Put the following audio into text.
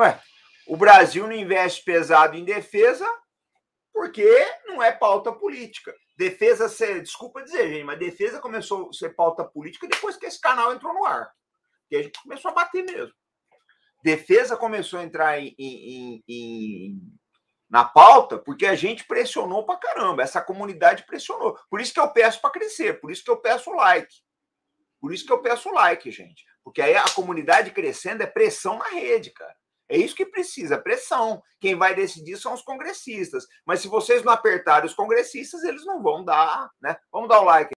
Ué, o Brasil não investe pesado em defesa porque não é pauta política. Defesa, desculpa dizer, gente, mas defesa começou a ser pauta política depois que esse canal entrou no ar. Que a gente começou a bater mesmo. Defesa começou a entrar em, em, em, na pauta porque a gente pressionou pra caramba. Essa comunidade pressionou. Por isso que eu peço para crescer, por isso que eu peço like. Por isso que eu peço like, gente. Porque aí a comunidade crescendo é pressão na rede, cara. É isso que precisa, pressão. Quem vai decidir são os congressistas. Mas se vocês não apertarem os congressistas, eles não vão dar, né? Vamos dar o like.